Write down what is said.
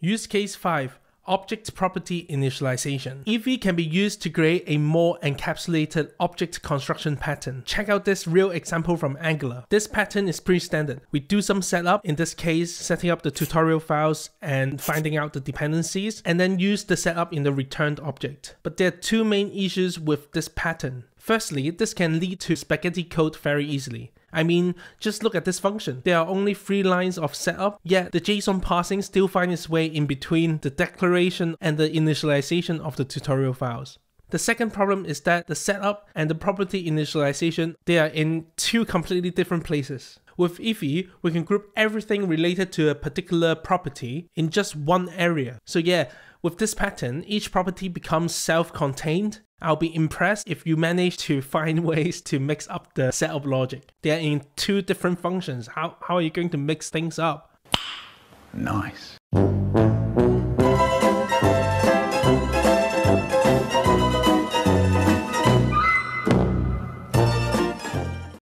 Use case 5 Object Property Initialization. IIFE can be used to create a more encapsulated object construction pattern. Check out this real example from Angular. This pattern is pretty standard. We do some setup, in this case setting up the tutorial files and finding out the dependencies, and then use the setup in the returned object. But there are two main issues with this pattern. Firstly, this can lead to spaghetti code very easily. I mean, just look at this function. There are only three lines of setup, yet the JSON parsing still finds its way in between the declaration and the initialization of the tutorial files. The second problem is that the setup and the property initialization, they are in two completely different places. With IIFE, we can group everything related to a particular property in just one area. So yeah, with this pattern, each property becomes self-contained. I'll be impressed if you manage to find ways to mix up the setup logic. They're in two different functions. How, how are you going to mix things up? Nice.